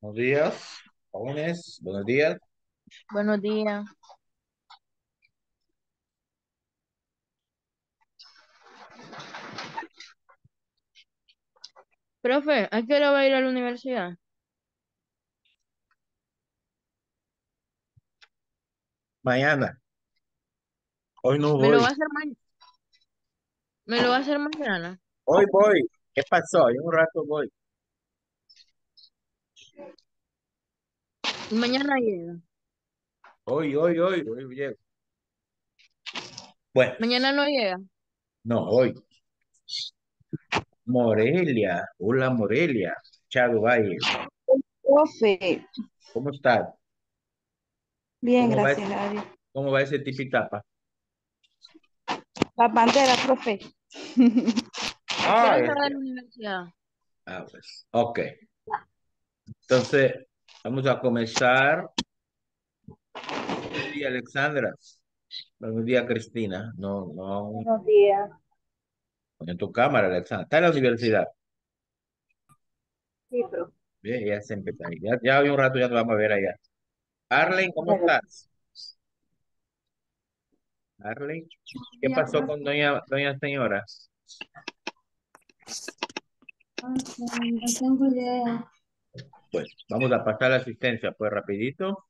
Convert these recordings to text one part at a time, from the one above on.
Buenos días, jóvenes, buenos días. Buenos días. Profe, ¿a qué hora va a ir a la universidad? Mañana, hoy no ¿Me lo voy. va a hacer mañana? ¿Me lo va a hacer mañana? Hoy voy. ¿Qué pasó? En un rato voy. Mañana llega. Hoy, hoy, hoy, hoy llego. Bueno, Mañana no llega. no, hoy. Morelia, hola Morelia, Chado Valle, Profe, ¿cómo estás? bien, ¿Cómo va, gracias cómo va ese tipitapa? La bandera, profe. Ah, ¿A qué hora ya se va a sé. la universidad? Ah, pues, ok. Entonces, vamos a comenzar. Buenos días, Alexandra. Buenos días, Cristina. No, no, Buenos días. en tu cámara, Alexandra. Está en la universidad. Sí, profe. Bien, ya se empezó. Ya, ya hoy un rato ya nos vamos a ver allá. Arlen, ¿cómo estás? Arlen, ¿qué pasó con doña, doña señora? No tengo idea. Pues vamos a pasar la asistencia, pues rapidito.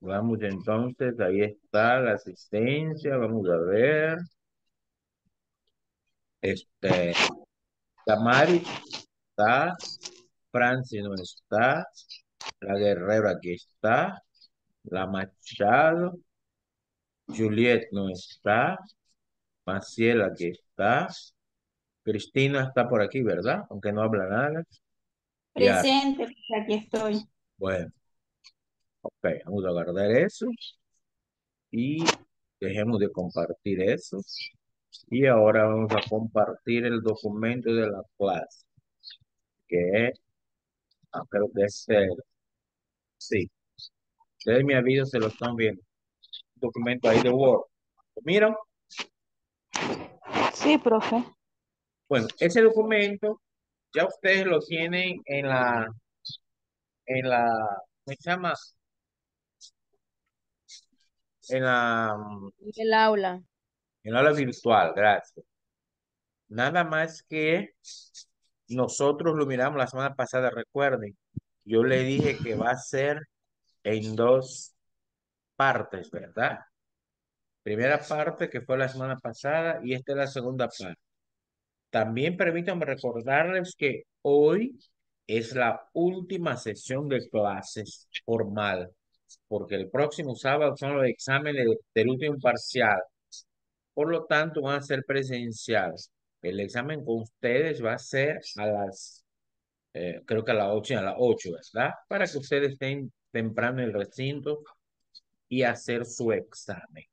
Vamos entonces, ahí está la asistencia, vamos a ver. Este, Tamari está, Franci no está, la Guerrero aquí está, la Machado, Juliet no está, Maciel aquí está, Cristina está por aquí, ¿verdad? Aunque no habla nada. Presente, aquí estoy. bueno, ok, vamos a guardar eso y dejemos de compartir eso. Y ahora vamos a compartir el documento de la clase, que es, ah, creo que es el, sí, ustedes mi aviso se lo están viendo. Documento ahí de Word. ¿Lo miran? Sí, profe. Bueno, ese documento ya ustedes lo tienen en la, en la, ¿cómo se llama? En la, En el aula. en la aula virtual, gracias. Nada más que nosotros lo miramos la semana pasada, recuerden. Yo le dije que va a ser en dos partes, ¿verdad? Primera parte que fue la semana pasada y esta es la segunda parte. También permítanme recordarles que hoy es la última sesión de clases formal, porque el próximo sábado son los exámenes del último parcial. Por lo tanto, van a ser presenciales. El examen con ustedes va a ser a las, eh, creo que a las 8 y a las 8, ¿verdad? Para que ustedes estén temprano en el recinto y hacer su examen.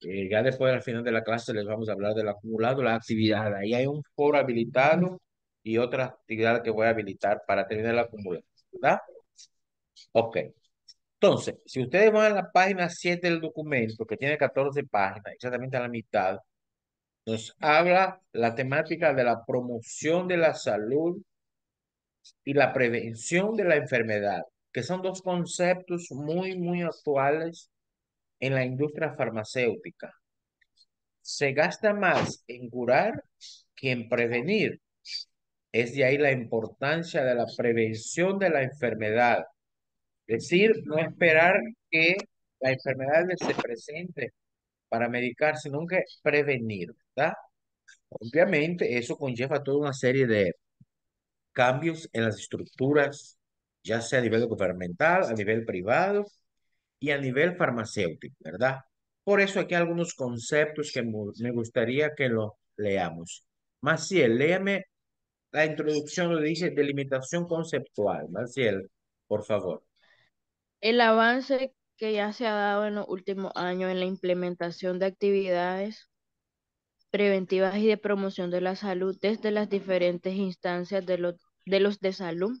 Eh, ya después al final de la clase les vamos a hablar del acumulado, la actividad. Ahí hay un foro habilitado y otra actividad que voy a habilitar para terminar el acumulado, ¿verdad? Ok. Entonces, si ustedes van a la página 7 del documento, que tiene 14 páginas, exactamente a la mitad, nos habla la temática de la promoción de la salud y la prevención de la enfermedad, que son dos conceptos muy, muy actuales en la industria farmacéutica. Se gasta más en curar que en prevenir. Es de ahí la importancia de la prevención de la enfermedad. Es decir, no esperar que la enfermedad se presente para medicar, sino que prevenir, ¿verdad? Obviamente, eso conlleva toda una serie de cambios en las estructuras, ya sea a nivel gubernamental, a nivel privado y a nivel farmacéutico, ¿verdad? Por eso aquí hay algunos conceptos que me gustaría que lo leamos. Maciel, léame la introducción, lo dice delimitación conceptual. Maciel, por favor. El avance que ya se ha dado en los últimos años en la implementación de actividades preventivas y de promoción de la salud desde las diferentes instancias de los, de los de salud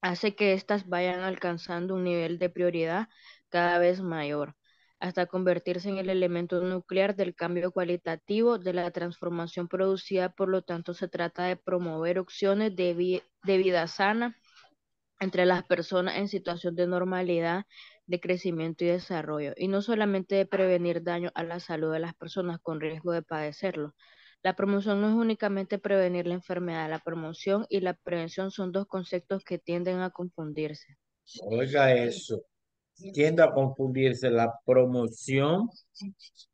hace que éstas vayan alcanzando un nivel de prioridad cada vez mayor, hasta convertirse en el elemento nuclear del cambio cualitativo de la transformación producida. Por lo tanto, se trata de promover opciones de, vi- de vida sana entre las personas en situación de normalidad, de crecimiento y desarrollo, y no solamente de prevenir daño a la salud de las personas con riesgo de padecerlo. La promoción no es únicamente prevenir la enfermedad, la promoción y la prevención son dos conceptos que tienden a confundirse. Oiga eso. Tiende a confundirse la promoción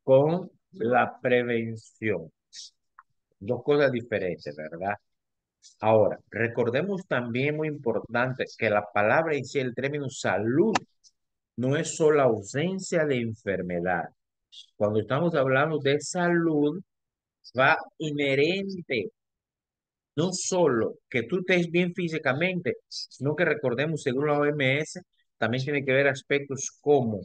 con la prevención. Dos cosas diferentes, ¿verdad? Ahora, recordemos también muy importante que la palabra sí, el término salud, no es solo ausencia de enfermedad. Cuando estamos hablando de salud, va inherente no solo que tú estés bien físicamente, sino que recordemos, según la OMS, también tiene que ver aspectos como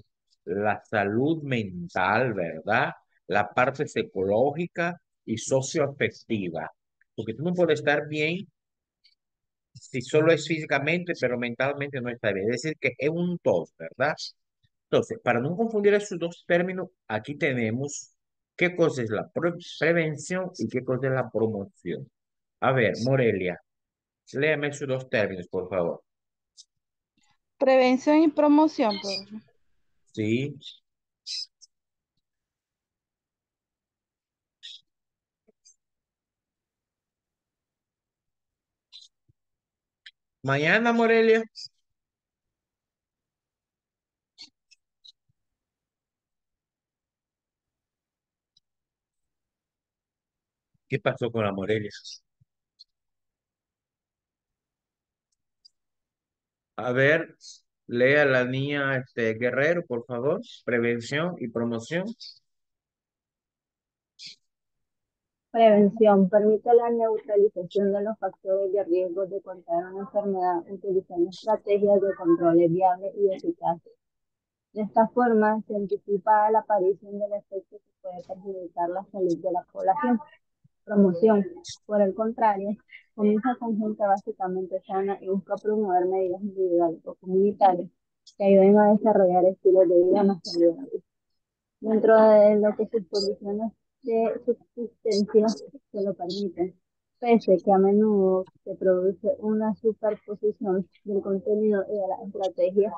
la salud mental, ¿verdad? La parte psicológica y socioafectiva. Porque tú no puedes estar bien si solo es físicamente, pero mentalmente no está bien. Es decir, que es un todo, ¿verdad? Entonces, para no confundir esos dos términos, aquí tenemos qué cosa es la prevención y qué cosa es la promoción. A ver, Morelia, léame esos dos términos, por favor. Prevención y promoción. Sí. Mañana, Morelia. ¿Qué pasó con la Morelia? A ver, lea la niña este, Guerrero, por favor. Prevención y promoción. Prevención permite la neutralización de los factores de riesgo de contraer una enfermedad utilizando estrategias de control viables y eficaces. De esta forma, se anticipa la aparición del efecto que puede perjudicar la salud de la población. Promoción, por el contrario, comienza con gente básicamente sana y busca promover medidas individuales o comunitarias que ayuden a desarrollar estilos de vida más saludables. Dentro de lo que sus condiciones de subsistencia se lo permiten, pese que a menudo se produce una superposición del contenido y de la estrategia.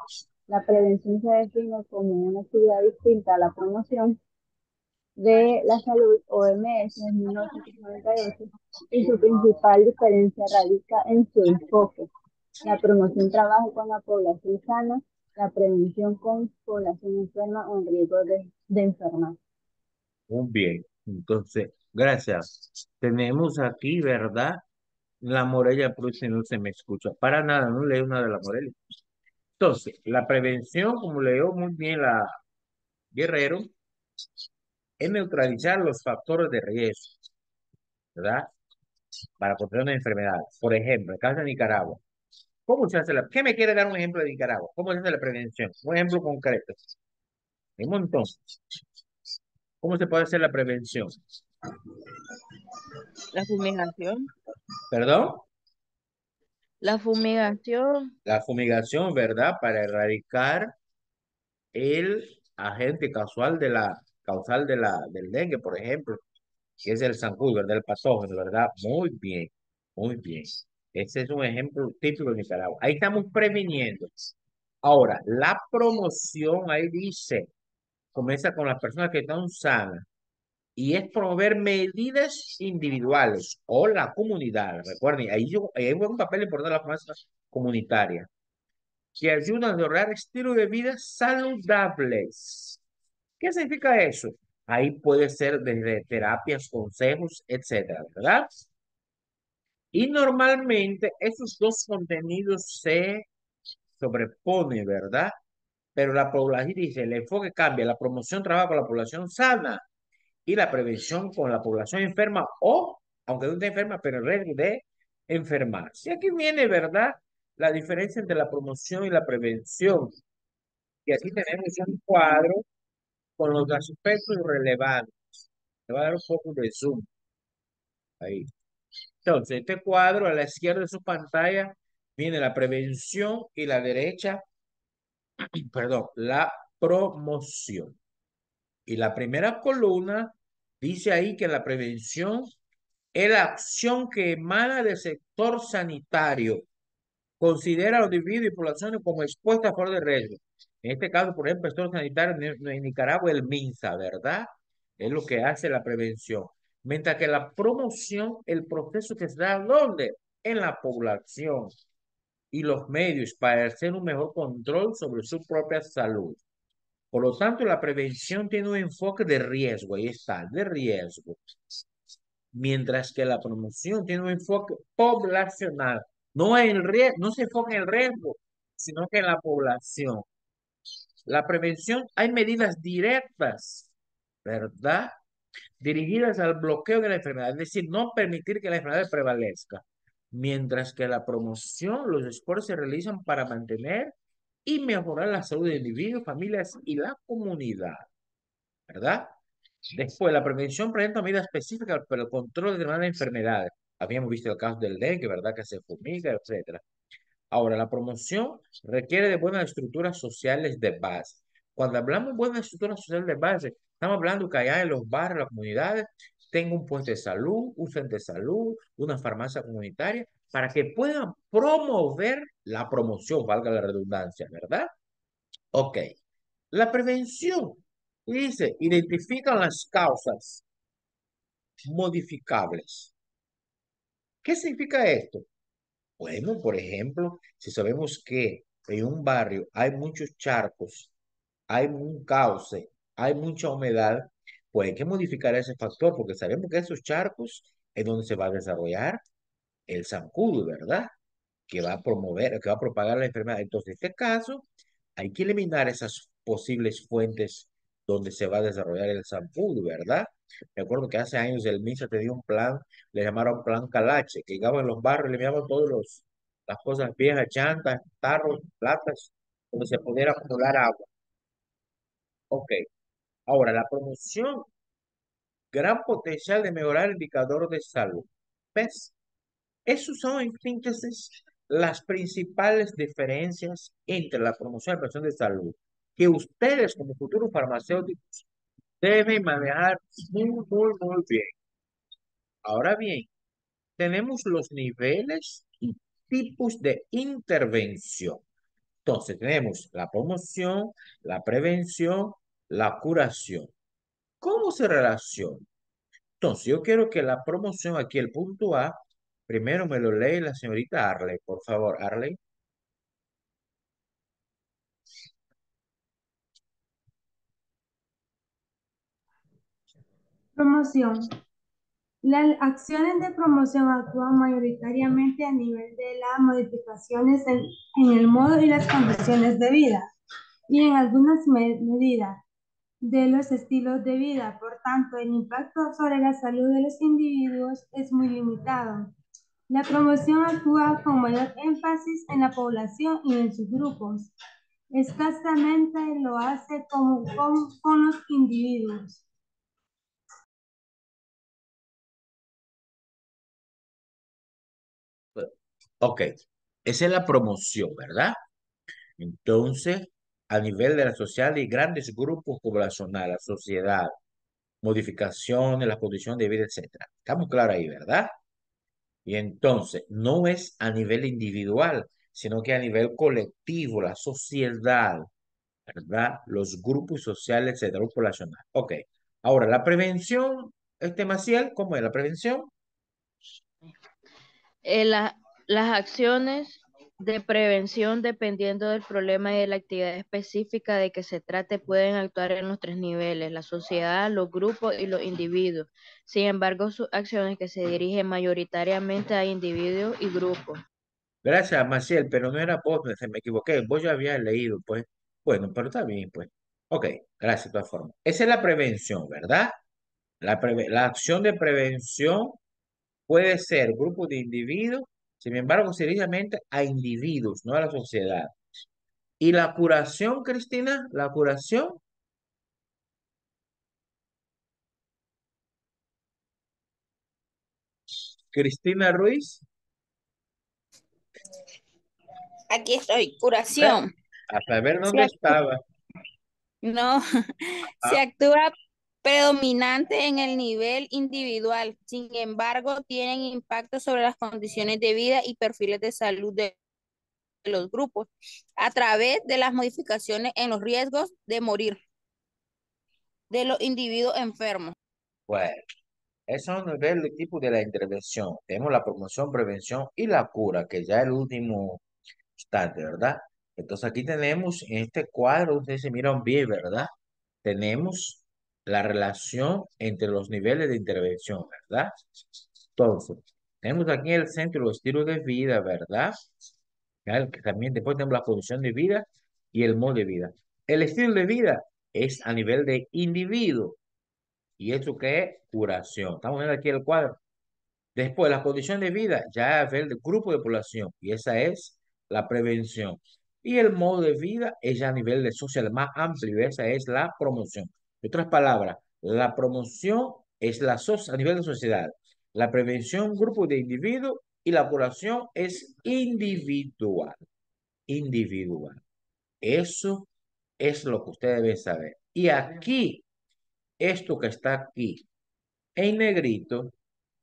La prevención se define como una actividad distinta a la promoción de la salud OMS en 1998 y su principal diferencia radica en su enfoque. La promoción trabaja con la población sana, la prevención con población enferma o en riesgo de, de enfermar. Muy bien. Entonces, gracias. Tenemos aquí, ¿verdad? La Morelia, por si no se me escucha. Para nada, no leo una de la Morelia. Entonces, la prevención, como leo muy bien la Guerrero, es neutralizar los factores de riesgo, ¿verdad? Para controlar una enfermedad. Por ejemplo, el caso de Nicaragua. ¿Cómo se hace la... ¿Qué me quiere dar un ejemplo de Nicaragua? ¿Cómo se hace la prevención? Un ejemplo concreto. Un montón. ¿Cómo se puede hacer la prevención? La fumigación. ¿Perdón? La fumigación. La fumigación, ¿verdad? Para erradicar el agente causal de la, causal de la, del dengue, por ejemplo, que es el zancudo. El patógeno, ¿verdad? Muy bien, muy bien. Ese es un ejemplo típico de Nicaragua. Ahí estamos previniendo. Ahora, la promoción, ahí dice, comienza con las personas que están sanas y es promover medidas individuales o la comunidad. Recuerden, ahí, yo, ahí hay un papel importante de la farmacia comunitaria que ayudan a lograr estilos de vida saludables. ¿Qué significa eso? Ahí puede ser desde terapias, consejos, etcétera, ¿verdad? Y normalmente esos dos contenidos se sobreponen, ¿verdad? Pero la población dice, el enfoque cambia, la promoción trabaja con la población sana y la prevención con la población enferma o, aunque no esté enferma, pero el riesgo de enfermarse. Y aquí viene, ¿verdad? La diferencia entre la promoción y la prevención. Y aquí tenemos un cuadro con los aspectos relevantes. Le voy a dar un poco de zoom. Ahí. Entonces, este cuadro a la izquierda de su pantalla viene la prevención y la derecha, perdón, la promoción. Y la primera columna dice ahí que la prevención es la acción que emana del sector sanitario considera a los individuos y poblaciones como expuestas favor de riesgo. En este caso, por ejemplo, el sector sanitario en Nicaragua, el MINSA, ¿verdad? Es lo que hace la prevención. Mientras que la promoción, el proceso que se da, ¿dónde? En la población y los medios para hacer un mejor control sobre su propia salud. Por lo tanto, la prevención tiene un enfoque de riesgo, ahí está, de riesgo. Mientras que la promoción tiene un enfoque poblacional. No, el riesgo, no se enfoca en el riesgo, sino que en la población. La prevención, hay medidas directas, ¿verdad? Dirigidas al bloqueo de la enfermedad, es decir, no permitir que la enfermedad prevalezca. Mientras que la promoción, los esfuerzos se realizan para mantener y mejorar la salud de individuos, familias y la comunidad. ¿Verdad? Después, la prevención presenta medidas específicas para el control de determinadas enfermedades. Habíamos visto el caso del dengue, ¿verdad? Que se fumiga, etcétera. Ahora, la promoción requiere de buenas estructuras sociales de base. Cuando hablamos de buenas estructuras sociales de base, estamos hablando que allá en los barrios, las comunidades, tenga un puesto de salud, un centro de salud, una farmacia comunitaria, para que puedan promover la promoción, valga la redundancia, ¿verdad? Ok. La prevención, dice, identifican las causas modificables. ¿Qué significa esto? Bueno, por ejemplo, si sabemos que en un barrio hay muchos charcos, hay un cauce, hay mucha humedad, pues hay que modificar ese factor porque sabemos que esos charcos es donde se va a desarrollar el zancudo, ¿verdad? Que va a promover, que va a propagar la enfermedad. Entonces, en este caso, hay que eliminar esas posibles fuentes donde se va a desarrollar el zancudo, ¿verdad? Recuerdo que hace años el MISA tenía un plan, le llamaron plan Calache, que llegaban los barrios, le enviaban todas las cosas viejas, chantas, tarros, platas, donde se pudiera acumular agua. Ok. Ahora, la promoción, gran potencial de mejorar el indicador de salud. ¿Ves? Esos son en síntesis las principales diferencias entre la promoción y la prevención de salud que ustedes como futuros farmacéuticos deben manejar muy, muy, muy bien. Ahora bien, tenemos los niveles y tipos de intervención. Entonces, tenemos la promoción, la prevención, la curación. ¿Cómo se relaciona? Entonces, yo quiero que la promoción, aquí el punto A, primero me lo lee la señorita Arley, por favor, Arley. Promoción. Las acciones de promoción actúan mayoritariamente a nivel de las modificaciones en, el modo y las condiciones de vida y en algunas me- medidas de los estilos de vida. Por tanto, el impacto sobre la salud de los individuos es muy limitado. La promoción actúa con mayor énfasis en la población y en sus grupos. Escasamente lo hace con los individuos. Ok, esa es la promoción, ¿verdad? Entonces, a nivel de la sociedad y grandes grupos poblacionales, la sociedad, modificaciones, las condiciones de vida, etcétera. Estamos claros ahí, ¿verdad? Y entonces, no es a nivel individual, sino que a nivel colectivo, la sociedad, ¿verdad? Los grupos sociales, etcétera, grupos poblacionales. Ok. Ahora, la prevención, este Maciel, ¿cómo es la prevención? Eh, la- las acciones de prevención, dependiendo del problema y de la actividad específica de que se trate, pueden actuar en los tres niveles, la sociedad, los grupos y los individuos. Sin embargo, sus acciones que se dirigen mayoritariamente a individuos y grupos. Gracias, Maciel, pero no era vos, me equivoqué. Vos ya habías leído, pues. Bueno, pero está bien, pues. Ok, gracias de todas formas. Esa es la prevención, ¿verdad? La, preve- la acción de prevención puede ser grupo de individuos, sin embargo, seriamente a individuos, no a la sociedad. Y la curación, Cristina, la curación, Cristina Ruiz, Aquí estoy, curación. a saber dónde estaba. No, se actúa predominante en el nivel individual. Sin embargo, tienen impacto sobre las condiciones de vida y perfiles de salud de los grupos a través de las modificaciones en los riesgos de morir de los individuos enfermos. Bueno, eso es a nivel de tipo de la intervención. Tenemos la promoción, prevención y la cura, que ya es el último instante, ¿verdad? Entonces aquí tenemos en este cuadro, ustedes se miran bien, ¿verdad? Tenemos la relación entre los niveles de intervención, ¿verdad? Entonces, tenemos aquí el centro los estilos de vida, ¿verdad? Que también después tenemos la condición de vida y el modo de vida. El estilo de vida es a nivel de individuo. ¿Y eso qué es? Curación. Estamos viendo aquí el cuadro. Después, la condición de vida ya es el grupo de población. Y esa es la prevención. Y el modo de vida es ya a nivel de social más amplio. Esa es la promoción. Otras palabras, la promoción es la a nivel de sociedad. La prevención, grupo de individuos. Y la curación es individual. Individual. Eso es lo que ustedes deben saber. Y aquí, esto que está aquí en negrito,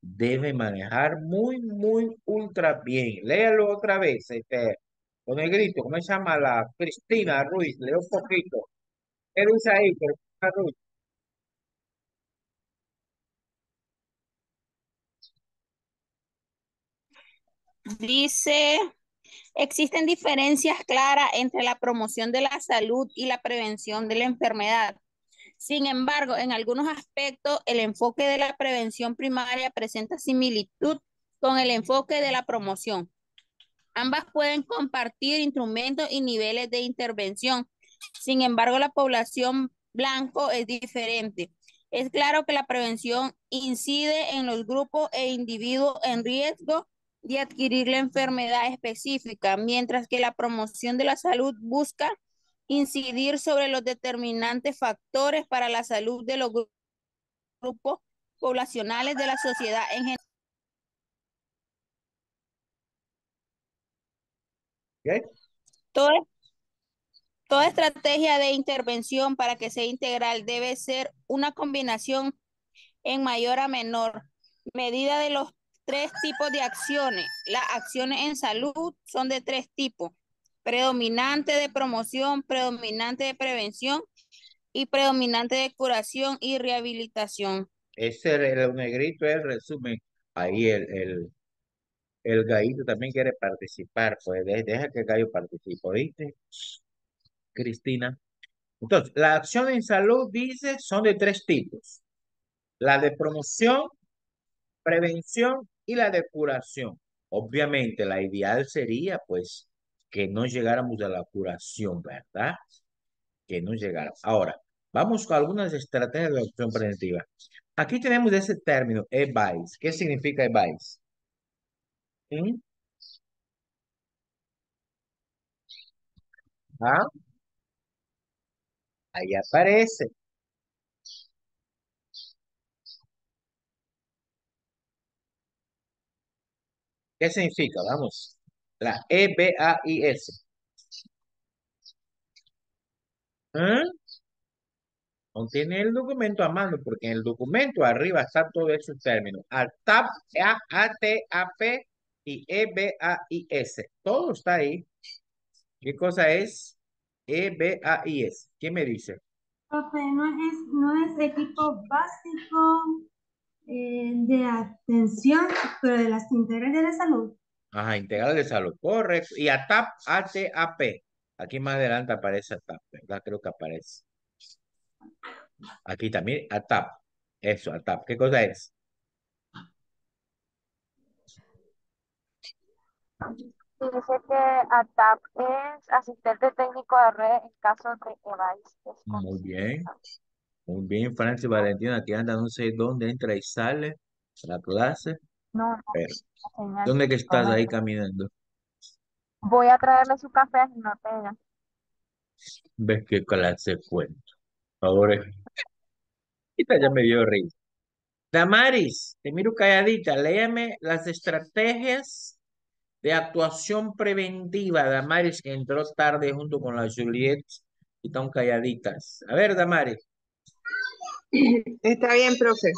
debe manejar muy, muy ultra bien. Léalo otra vez, este, con negrito, ¿cómo se llama la Cristina Ruiz? Leo un poquito. ¿Qué dice ahí, Cristina Dice, existen diferencias claras entre la promoción de la salud y la prevención de la enfermedad. Sin embargo, en algunos aspectos, el enfoque de la prevención primaria presenta similitud con el enfoque de la promoción. Ambas pueden compartir instrumentos y niveles de intervención. Sin embargo, la población blanco es diferente. Es claro que la prevención incide en los grupos e individuos en riesgo de adquirir la enfermedad específica, mientras que la promoción de la salud busca incidir sobre los determinantes factores para la salud de los grupos poblacionales de la sociedad en general. Toda, toda estrategia de intervención para que sea integral debe ser una combinación en mayor a menor medida de los tres tipos de acciones. Las acciones en salud son de tres tipos. Predominante de promoción, predominante de prevención y predominante de curación y rehabilitación. Ese el negrito es el resumen. Ahí el, el, el gallito también quiere participar. Pues deja que el gallo participe, ¿viste? Cristina. Entonces, la acción en salud, dice, son de tres tipos. La de promoción, prevención y la de curación. Obviamente, la ideal sería, pues, que no llegáramos a la curación, ¿verdad? Que no llegáramos. Ahora, vamos con algunas estrategias de acción preventiva. Aquí tenemos ese término, EBICE. ¿Qué significa EBICE? ¿Mm? ¿Ah? Ahí aparece. ¿Qué significa? Vamos. La E-B-A-I-S. ¿Eh? No tiene el documento a mano, porque en el documento arriba está todo esos términos. ATAP, A-T-A-P y E-B-A-I-S. Todo está ahí. ¿Qué cosa es E-B-A-I-S? ¿Quién me dice? Profe, no es, no es equipo básico eh, de atención, pero de las integrales de la salud. Ajá, integral de salud, correcto. Y ATAP, A-T-A-P. Aquí más adelante aparece ATAP, ¿verdad? Creo que aparece. Aquí también ATAP. Eso, ATAP. ¿Qué cosa es? Dice que ATAP es asistente técnico de red en caso de EVAIS. Muy bien. Muy bien, Francis Valentina, aquí anda, no sé dónde entra y sale la clase. No, no. ¿Dónde que estás ahí caminando? Voy a traerle su café a no tenga. ¿Ves qué clase cuento? Ahora, esta ya me dio risa. Damaris, te miro calladita, léeme las estrategias de actuación preventiva. Damaris que entró tarde junto con la Juliet y están calladitas. A ver, Damaris. Está bien, profe.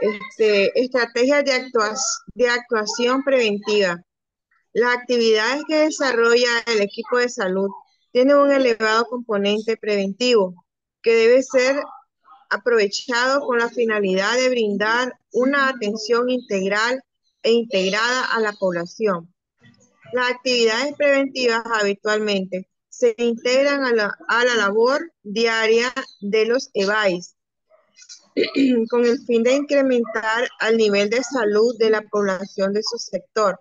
Este, estrategias de, de actuación preventiva. Las actividades que desarrolla el equipo de salud tienen un elevado componente preventivo que debe ser aprovechado con la finalidad de brindar una atención integral e integrada a la población. Las actividades preventivas habitualmente se integran a la, a la labor diaria de los EBAIS con el fin de incrementar el nivel de salud de la población de su sector.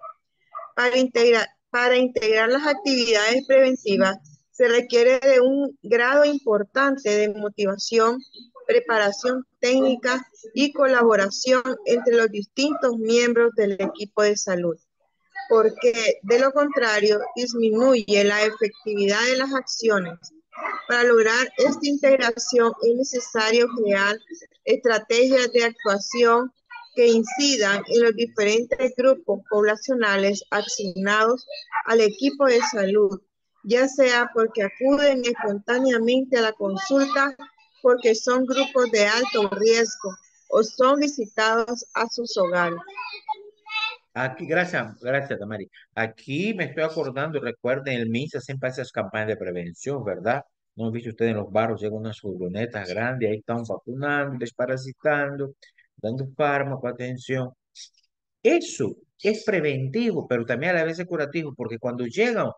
Para integrar, para integrar las actividades preventivas se requiere de un grado importante de motivación, preparación técnica y colaboración entre los distintos miembros del equipo de salud porque de lo contrario disminuye la efectividad de las acciones. Para lograr esta integración es necesario crear estrategias de actuación que incidan en los diferentes grupos poblacionales asignados al equipo de salud, ya sea porque acuden espontáneamente a la consulta, porque son grupos de alto riesgo o son visitados a sus hogares. Aquí, gracias, gracias, Tamari. Aquí me estoy acordando, recuerden, el MINSA siempre hace esas campañas de prevención, ¿verdad? ¿No han visto ustedes en los barrios? Llegan unas furgonetas grandes, ahí están vacunando, desparasitando, dando fármaco, atención. Eso es preventivo, pero también a la vez es curativo, porque cuando llegan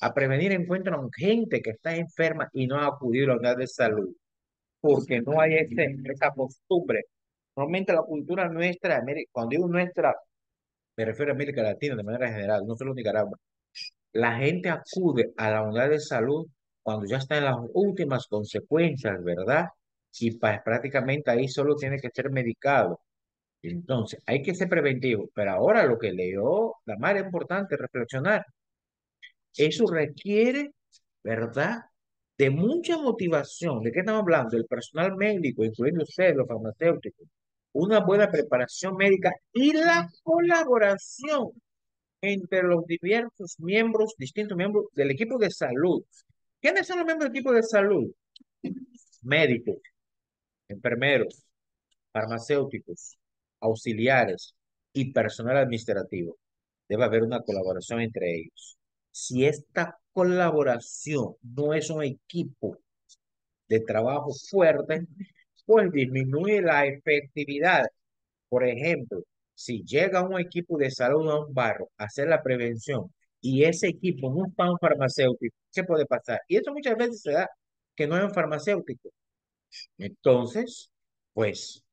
a prevenir encuentran gente que está enferma y no ha acudido a la unidad de salud, porque no hay ese, esa costumbre. Normalmente la cultura nuestra, cuando digo nuestra, me refiero a América Latina de manera general, no solo Nicaragua, la gente acude a la unidad de salud cuando ya está en las últimas consecuencias, ¿verdad? Y prácticamente ahí solo tiene que ser medicado. Entonces, hay que ser preventivo. Pero ahora lo que leo, la más importante, reflexionar. Eso requiere, ¿verdad? De mucha motivación. ¿De qué estamos hablando? El personal médico, incluyendo ustedes, los farmacéuticos, una buena preparación médica y la colaboración entre los diversos miembros, distintos miembros del equipo de salud. ¿Quiénes son los miembros del equipo de salud? Médicos, enfermeros, farmacéuticos, auxiliares y personal administrativo. Debe haber una colaboración entre ellos. Si esta colaboración no es un equipo de trabajo fuerte, pues disminuye la efectividad. Por ejemplo, si llega un equipo de salud a un barrio a hacer la prevención y ese equipo no está un farmacéutico, ¿qué puede pasar? Y eso muchas veces se da que no es un farmacéutico. Entonces, pues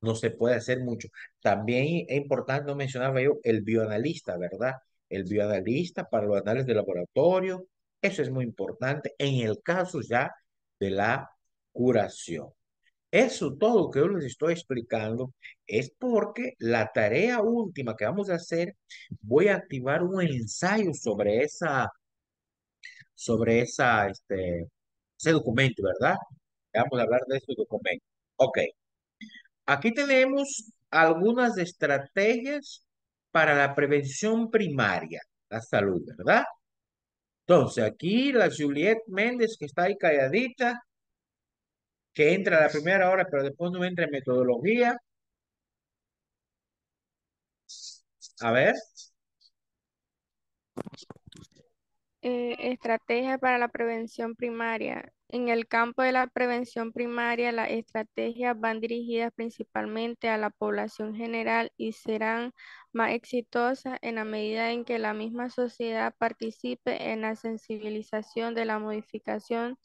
no se puede hacer mucho. También es importante, no mencionaba yo, el bioanalista, ¿verdad? El bioanalista para los análisis de laboratorio, eso es muy importante en el caso ya de la curación. Eso todo que yo les estoy explicando es porque la tarea última que vamos a hacer, voy a activar un ensayo sobre esa, sobre esa, este, ese documento, ¿verdad? Vamos a hablar de ese documento. Ok. Aquí tenemos algunas estrategias para la prevención primaria, la salud, ¿verdad? Entonces, aquí la Juliette Méndez, que está ahí calladita, que entra a la primera hora, pero después no entra en metodología. A ver. Eh, estrategia para la prevención primaria. En el campo de la prevención primaria, las estrategias van dirigidas principalmente a la población general y serán más exitosas en la medida en que la misma sociedad participe en la sensibilización de la modificación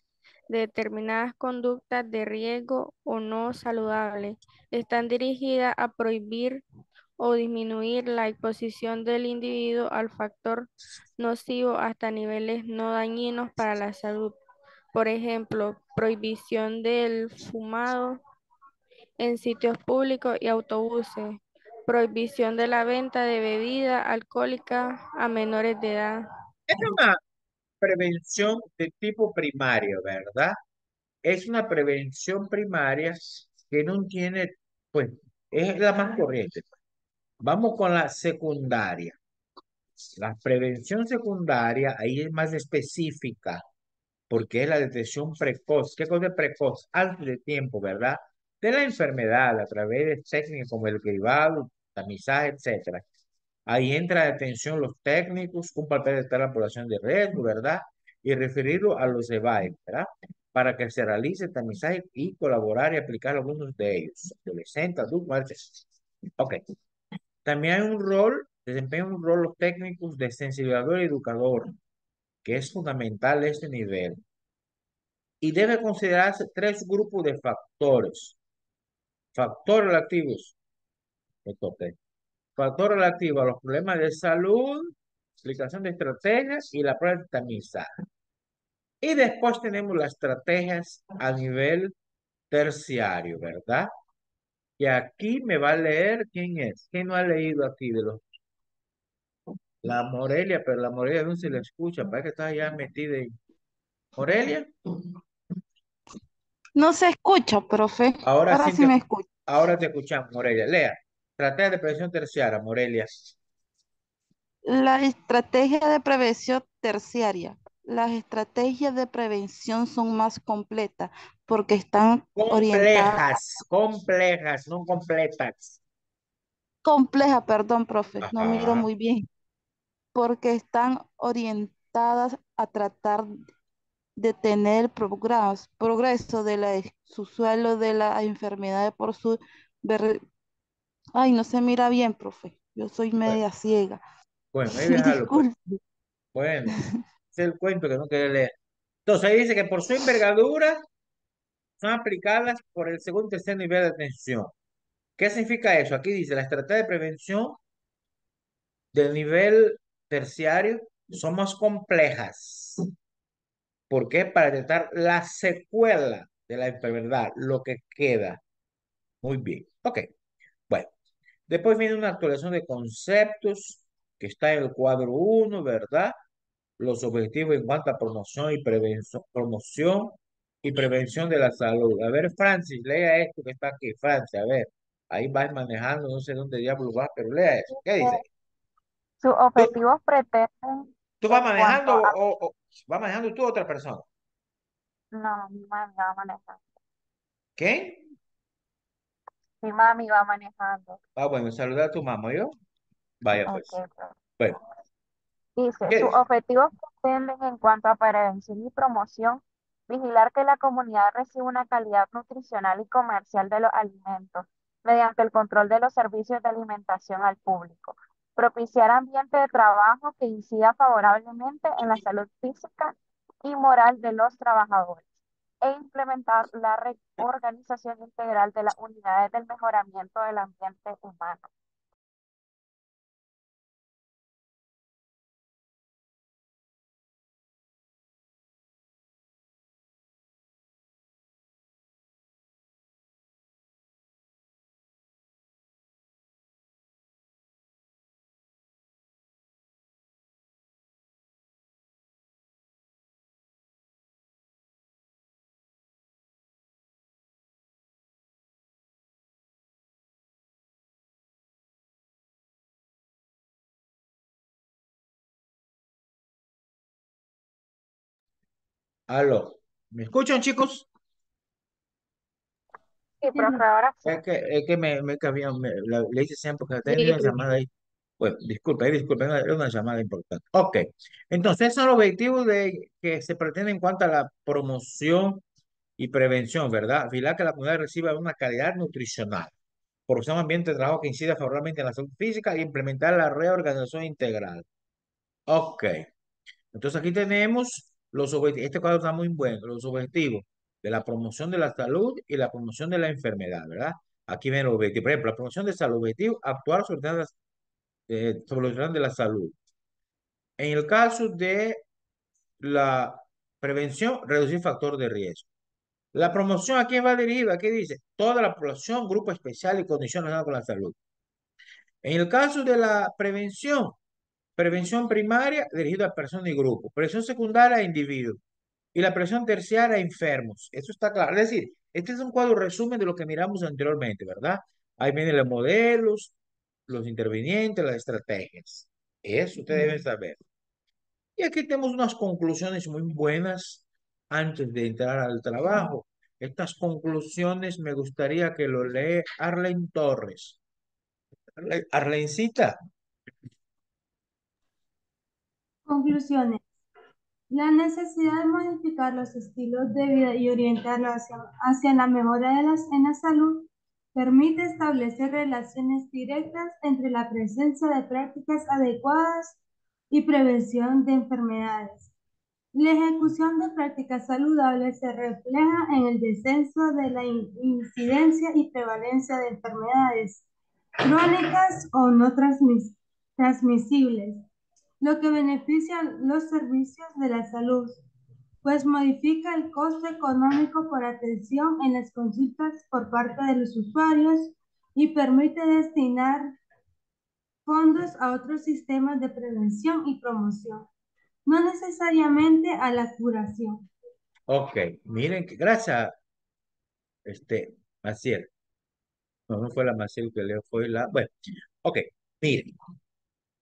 de determinadas conductas de riesgo o no saludables. Están dirigidas a prohibir o disminuir la exposición del individuo al factor nocivo hasta niveles no dañinos para la salud. Por ejemplo, prohibición del fumado en sitios públicos y autobuses, prohibición de la venta de bebida alcohólica a menores de edad. Prevención de tipo primario, ¿verdad? Es una prevención primaria que no tiene, pues, es la más corriente. Vamos con la secundaria. La prevención secundaria ahí es más específica porque es la detección precoz. ¿Qué cosa es precoz? Antes de tiempo, ¿verdad? De la enfermedad a través de técnicas como el cribado, tamizaje, etcétera. Ahí entra de atención los técnicos, un papel estar la población de riesgo, ¿verdad? Y referirlo a los EBAE, ¿verdad? Para que se realice el tamizaje y colaborar y aplicar algunos de ellos. Adolescentes, adultos, mujeres. Ok. También hay un rol, desempeñan un rol los técnicos de sensibilizador y educador, que es fundamental este nivel. Y debe considerarse tres grupos de factores. Factores relativos. Factor relativo a los problemas de salud, explicación de estrategias y la prueba de tamizaje. Y después tenemos las estrategias a nivel terciario, ¿verdad? Y aquí me va a leer quién es. ¿Quién no ha leído aquí de los... La Morelia, pero la Morelia no se le escucha, parece que está ya metida en... Morelia. No se escucha, profe. Ahora, Ahora sí, sí te, me escucha. ahora te escuchamos, Morelia. Lea. Estrategia de prevención terciaria, Morelia. La estrategia de prevención terciaria. Las estrategias de prevención son más completas porque están orientadas. Complejas, complejas, no completas. Complejas, perdón, profe, no miro Ajá. muy bien. Porque están orientadas a tratar de tener progreso, progreso de la suelo de la enfermedad por su Ay, no se mira bien, profe. Yo soy media ciega. Bueno, ahí déjalo, pues. Bueno, es el cuento que no quería leer. Entonces ahí dice que por su envergadura son aplicadas por el segundo y tercer nivel de atención. ¿Qué significa eso? Aquí dice, la estrategia de prevención del nivel terciario son más complejas. ¿Por qué? Para detectar la secuela de la enfermedad, lo que queda. Muy bien. Ok. Después viene una actualización de conceptos que está en el cuadro 1, ¿verdad? Los objetivos en cuanto a promoción y prevención, promoción y prevención de la salud. A ver, Francis, lea esto que está aquí. Francis, a ver, ahí vas manejando, no sé dónde diablo vas, pero lea eso. ¿Qué dice? Sus objetivos pretenden, ¿Tú vas manejando a- o, o- vas manejando tú otra persona? no, mi mami va manejando. ¿Qué? Mi mami va manejando. Ah, bueno, saluda a tu mamá, ¿yo? Vaya pues. Ok, profe. Bueno, Dice, ¿qué sus objetivos pretenden en cuanto a prevención y promoción, vigilar que la comunidad reciba una calidad nutricional y comercial de los alimentos mediante el control de los servicios de alimentación al público, propiciar ambiente de trabajo que incida favorablemente en la salud física y moral de los trabajadores e implementar la reorganización integral de las unidades del mejoramiento del ambiente humano. Aló. ¿Me escuchan, chicos? Sí, profe, ahora sí. Es que, es que me, me cabía, me- la- le hice siempre porque Sí, tenía una llamada ahí. Bueno, disculpe, disculpe, era una llamada importante. Ok, entonces esos son los objetivos de, que se pretende en cuanto a la promoción y prevención, ¿verdad? Vigilar que la comunidad reciba una calidad nutricional, producir un ambiente de trabajo que incida favorablemente en la salud física e implementar la reorganización integral. Ok, entonces aquí tenemos los objetivos, este cuadro está muy bueno, los objetivos de la promoción de la salud y la promoción de la enfermedad, ¿verdad? Aquí ven los objetivos. Por ejemplo, la promoción de salud, objetivo, actuar sobre, las, eh, sobre los de la salud. En el caso de la prevención, reducir factor de riesgo. La promoción, ¿a quién va dirigida? Aquí dice, toda la población, grupo especial y condiciones con la salud. En el caso de la prevención, prevención primaria dirigida a personas y grupos, prevención secundaria a individuos y la prevención terciaria a enfermos. Eso está claro. Es decir, este es un cuadro resumen de lo que miramos anteriormente, ¿verdad? Ahí vienen los modelos, los intervinientes, las estrategias. Eso ustedes deben saber. Y aquí tenemos unas conclusiones muy buenas antes de entrar al trabajo. Estas conclusiones me gustaría que lo lee Arlen Torres. Arlen- Arlencita, Conclusiones. La necesidad de modificar los estilos de vida y orientarlos hacia, la mejora de las, en la salud permite establecer relaciones directas entre la presencia de prácticas adecuadas y prevención de enfermedades. La ejecución de prácticas saludables se refleja en el descenso de la incidencia y prevalencia de enfermedades crónicas o no transmisibles, lo que beneficia los servicios de la salud, pues modifica el costo económico por atención en las consultas por parte de los usuarios y permite destinar fondos a otros sistemas de prevención y promoción, no necesariamente a la curación. Ok, miren que gracias, este, Maciel. No, no fue la Maciel que leo, fue la, bueno, ok, miren,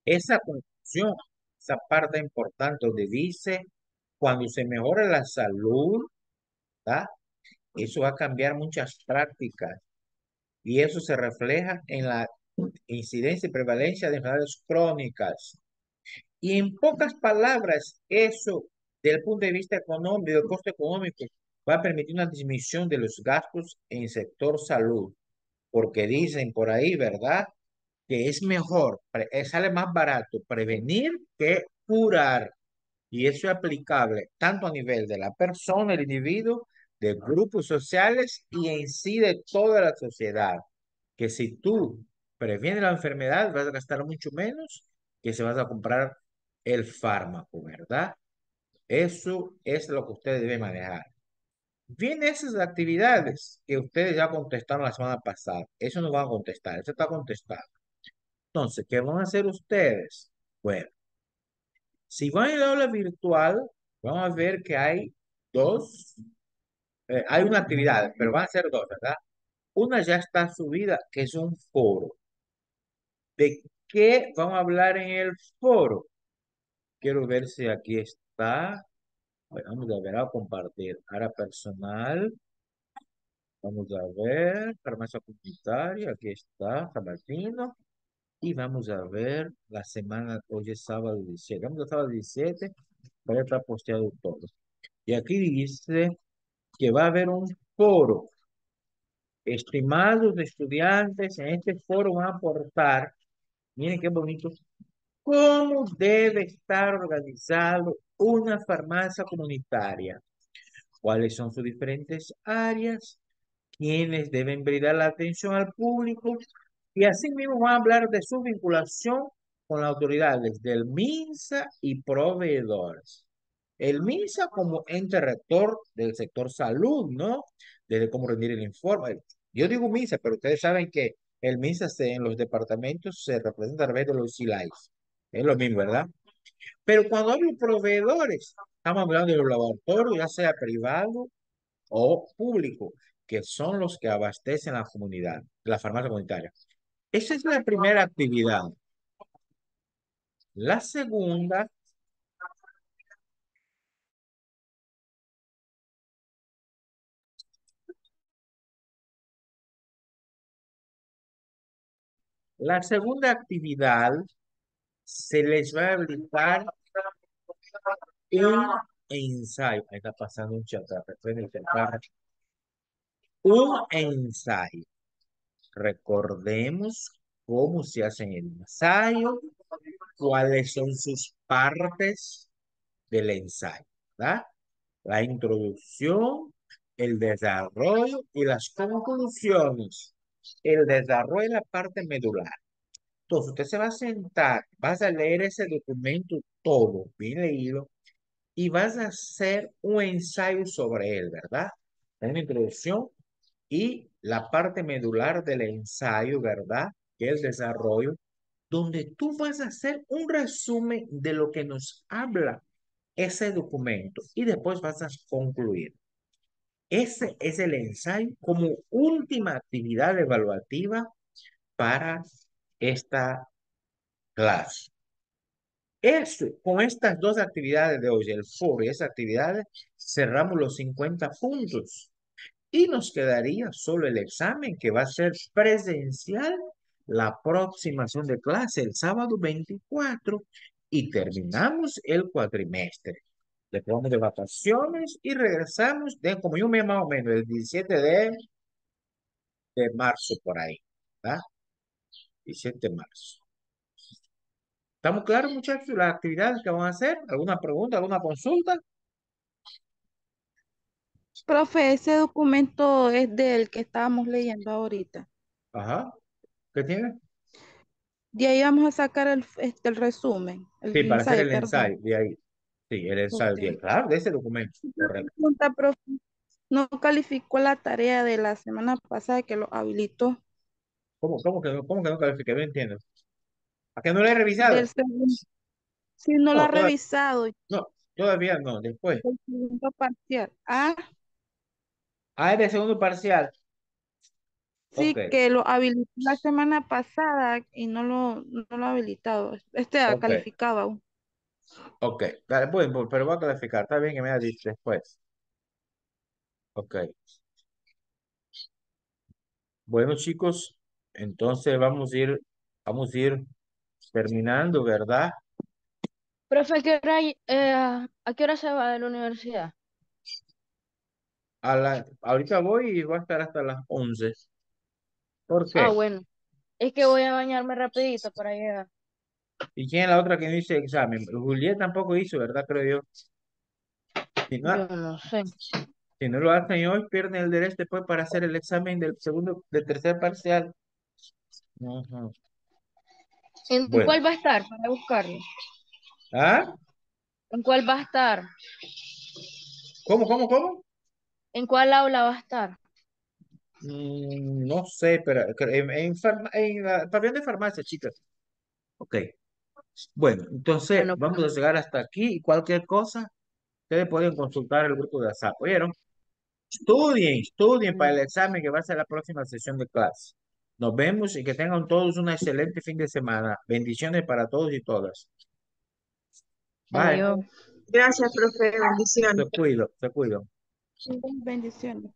esa conclusión, esa parte importante donde dice, cuando se mejora la salud, eso va a cambiar muchas prácticas y eso se refleja en la incidencia y prevalencia de enfermedades crónicas. Y en pocas palabras, eso, desde el punto de vista económico, el costo económico, va a permitir una disminución de los gastos en el sector salud, porque dicen por ahí, ¿verdad? Que es mejor, eh, sale más barato prevenir que curar. Y eso es aplicable tanto a nivel de la persona, el individuo, de grupos sociales y en sí de toda la sociedad. Que si tú previenes la enfermedad, vas a gastar mucho menos que si vas a comprar el fármaco, ¿verdad? Eso es lo que ustedes deben manejar. Bien, esas actividades que ustedes ya contestaron la semana pasada, eso no van a contestar, eso está contestado. Entonces, ¿qué van a hacer ustedes? Bueno, si van a ir a aula virtual, vamos a ver que hay dos, eh, hay una actividad, pero van a ser dos, ¿verdad? Una ya está subida, que es un foro. ¿De qué vamos a hablar en el foro? Quiero ver si aquí está. Vamos a ver, a compartir. Área personal. Vamos a ver, farmacia comunitaria, aquí está, San Y vamos a ver la semana, hoy es sábado 17. Vamos a sábado 17, para estar posteado todo. Y aquí dice que va a haber un foro. Estimados estudiantes, en este foro van a aportar, miren qué bonito, cómo debe estar organizado una farmacia comunitaria. ¿Cuáles son sus diferentes áreas? quienes deben brindar la atención al público y asimismo van a hablar de su vinculación con las autoridades del MINSA y proveedores. El MINSA como ente rector del sector salud, ¿no? Desde cómo rendir el informe. Yo digo MINSA, pero ustedes saben que el MINSA en los departamentos se representa a través de los CILAIS. Es lo mismo, ¿verdad? Pero cuando hablo de proveedores, estamos hablando de los laboratorios, ya sea privado o público que son los que abastecen la comunidad, la farmacia comunitaria. Esa es la primera actividad. La segunda La segunda actividad se les va a habilitar un ensayo. Ahí está pasando un chat. Un ensayo. Recordemos cómo se hace el ensayo, cuáles son sus partes del ensayo, ¿verdad? La introducción, el desarrollo y las conclusiones. El desarrollo es la parte medular. Entonces, usted se va a sentar, vas a leer ese documento todo, bien leído, y vas a hacer un ensayo sobre él, ¿verdad? Una introducción, y la parte medular del ensayo, ¿verdad? Que es el desarrollo, donde tú vas a hacer un resumen de lo que nos habla ese documento y después vas a concluir. Ese es el ensayo como última actividad evaluativa para esta clase. Eso, con estas dos actividades de hoy, el foro y esas actividades, cerramos los 50 puntos y nos quedaría solo el examen que va a ser presencial la próxima de clase, el sábado 24, y terminamos el cuatrimestre. Le de vacaciones y regresamos de como yo me más o menos el 17 de, de marzo por ahí. ¿verdad? 17 de marzo. ¿Estamos claros, muchachos? Las actividades que vamos a hacer. ¿Alguna pregunta, alguna consulta? Profe, ese documento es del que estábamos leyendo ahorita. Ajá. ¿Qué tiene? De ahí vamos a sacar el, este, el resumen, el Sí, para hacer el ensayo de ahí. Sí, el ensayo, Ok. bien, claro, de ese documento, correcto. Pregunta, profe, no calificó la tarea de la semana pasada que lo habilitó. ¿Cómo, cómo que no, cómo que no califique? No entiendo. ¿A que no lo he revisado? Del segundo. Si no lo No, ha toda- revisado, No, todavía no, después. del segundo parcial. Ah, Ah, es de segundo parcial. sí, que lo habilitó la semana pasada y no lo, no lo ha habilitado. Este ha ok, calificado aún. ok. Dale, pues, pues, pero voy a calificar. Está bien que me haya dicho después. Ok. Bueno, chicos, entonces vamos a ir, vamos a ir terminando, ¿verdad? Profe, ¿a qué hora, eh, ¿a qué hora se va de la universidad? A la, ahorita voy y voy a estar hasta las 11. ¿Por Ah, qué? bueno. Es que voy a bañarme rapidito para llegar. ¿Y quién es la otra que no hizo examen? Juliet tampoco hizo, ¿verdad? Creo yo. Si no, Yo no sé. si no lo hacen hoy, pierden el derecho después para hacer el examen del segundo, del tercer parcial. ¿En Bueno. cuál va a estar para buscarlo? ¿Ah? ¿En cuál va a estar? ¿Cómo, cómo, cómo? ¿En cuál aula va a estar? Mm, no sé, pero en, en, farma- en la pabellón de farmacia, chicas. Ok. Bueno, entonces Bueno, pues. vamos a llegar hasta aquí y cualquier cosa, ustedes pueden consultar el grupo de WhatsApp. ¿Oyeron? Estudien, estudien para el examen que va a ser la próxima sesión de clase. Nos vemos y que tengan todos un excelente fin de semana. Bendiciones para todos y todas. Bye. Adiós. Gracias, profe. Bendiciones. Se cuido, se cuido. Bendiciones.